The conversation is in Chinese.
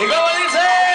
你跟我一起